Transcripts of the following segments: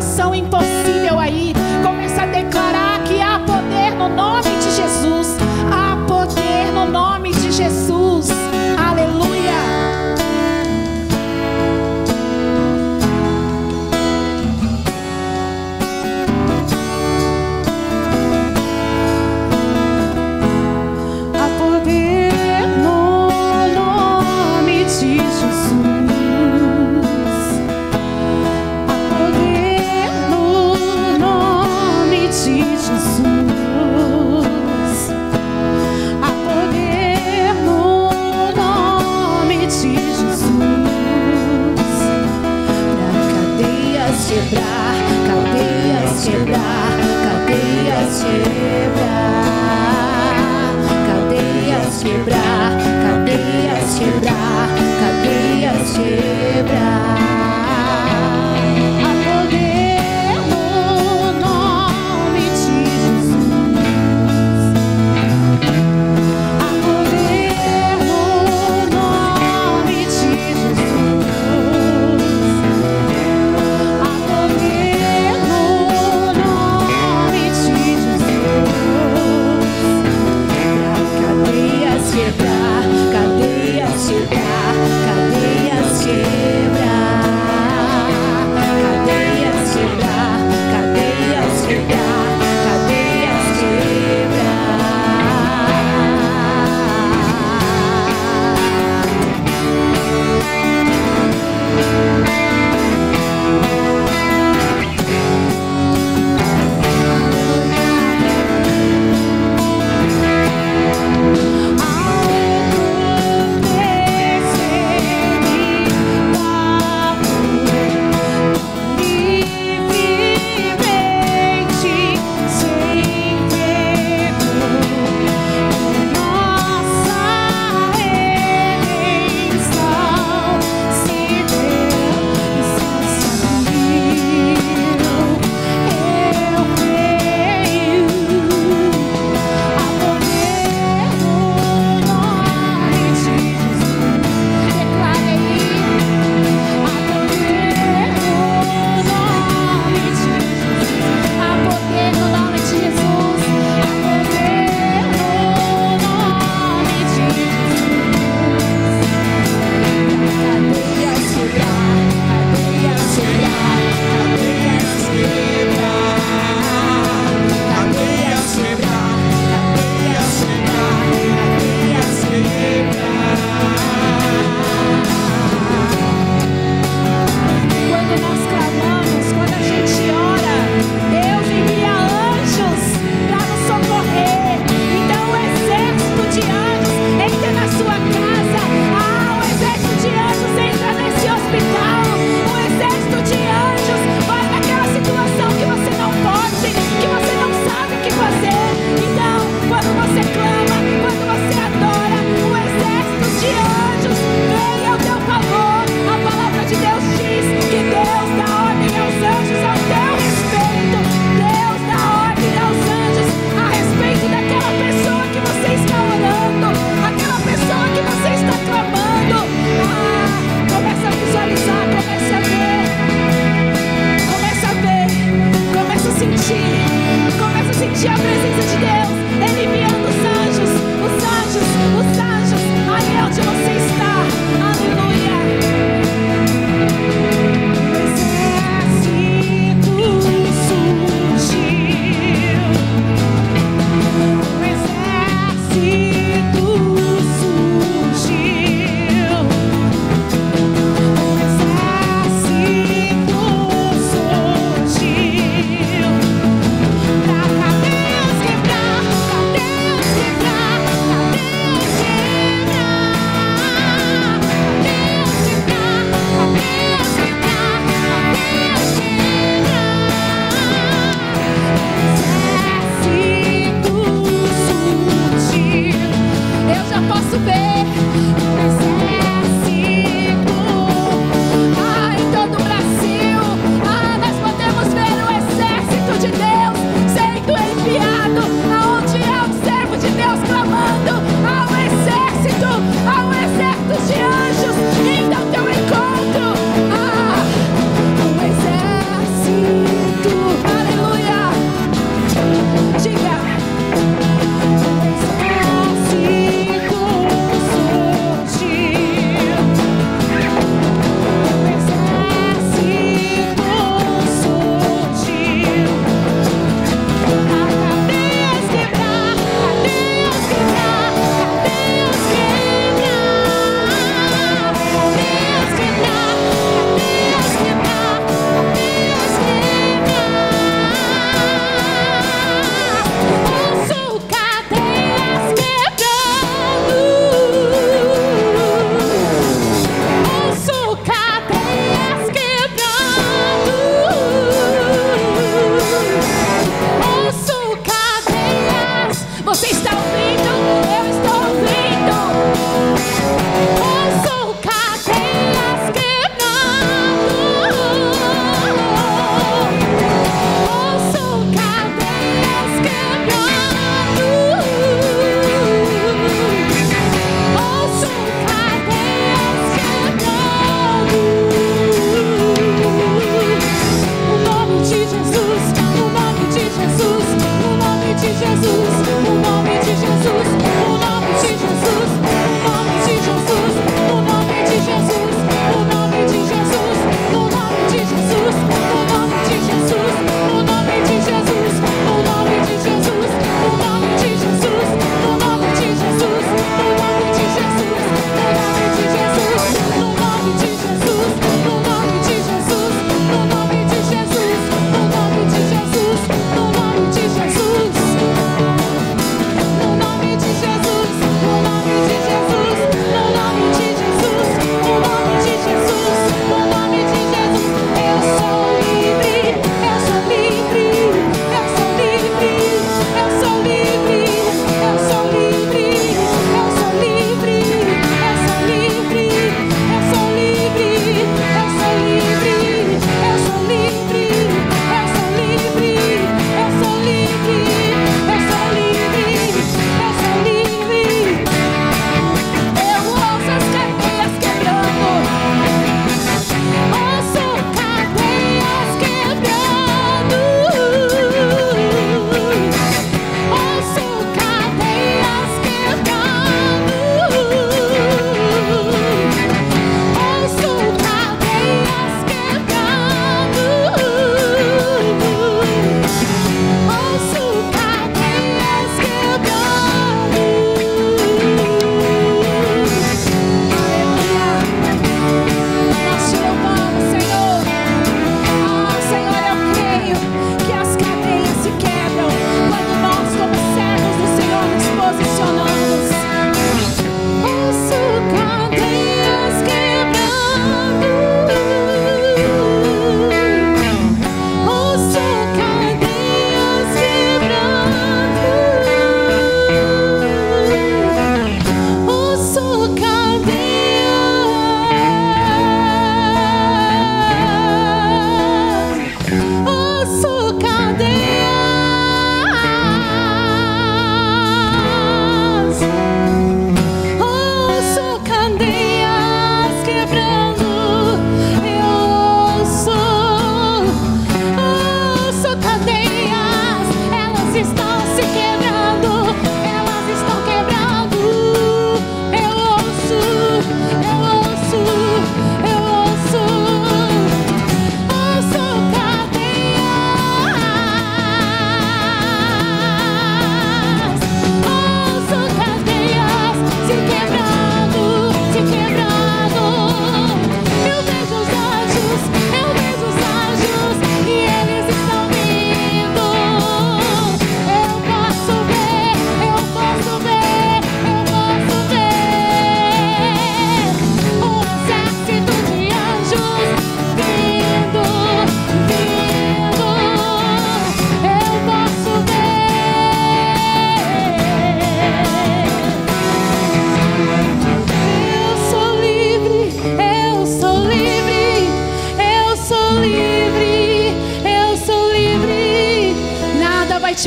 situação impossível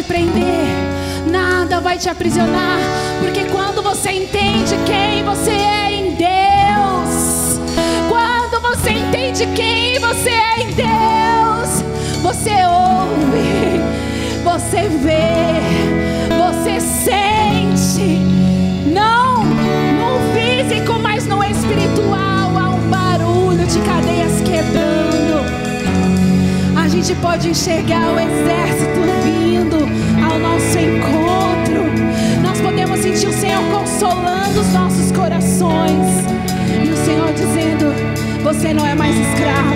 prender, nada vai te aprisionar, porque quando você entende quem você é em Deus, quando você entende quem você é em Deus, você ouve, você vê, você sente, não no físico, mas no espiritual há um barulho de cadeias quebrando. A gente pode enxergar o exército vindo Senhor consolando os nossos corações. E o Senhor dizendo: Você não é mais escravo.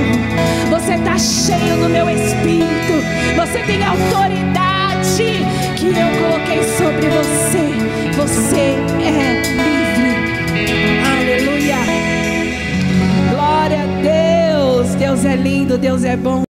Você está cheio do meu espírito. Você tem autoridade que eu coloquei sobre você. Você é livre. Aleluia. Glória a Deus. Deus é lindo, Deus é bom.